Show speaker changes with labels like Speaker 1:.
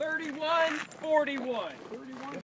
Speaker 1: 31, 41.
Speaker 2: 31,